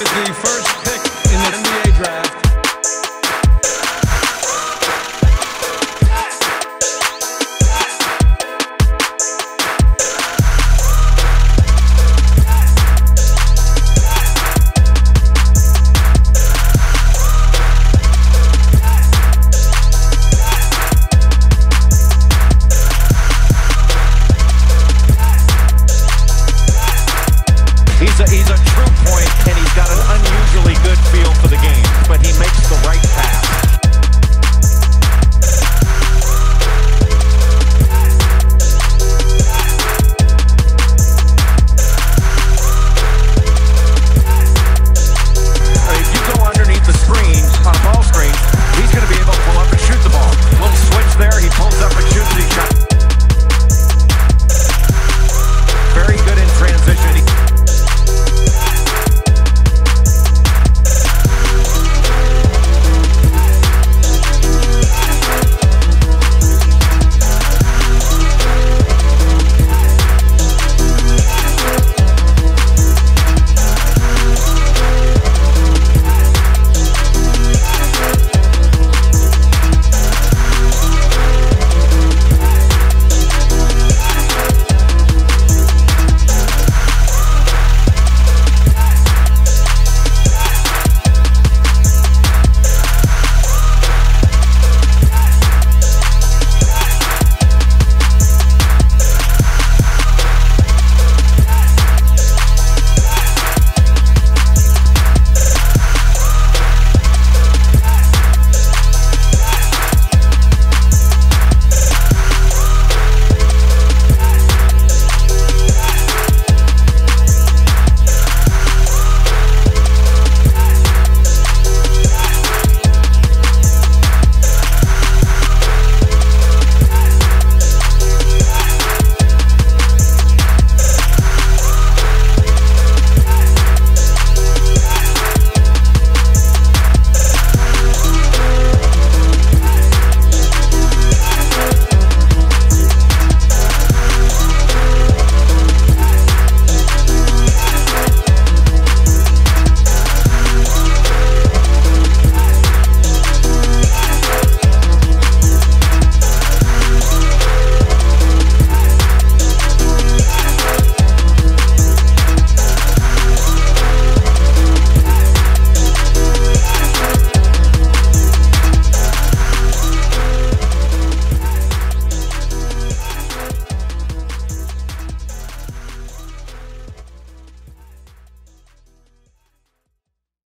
is the first pick in the NBA draft. He's a, he's a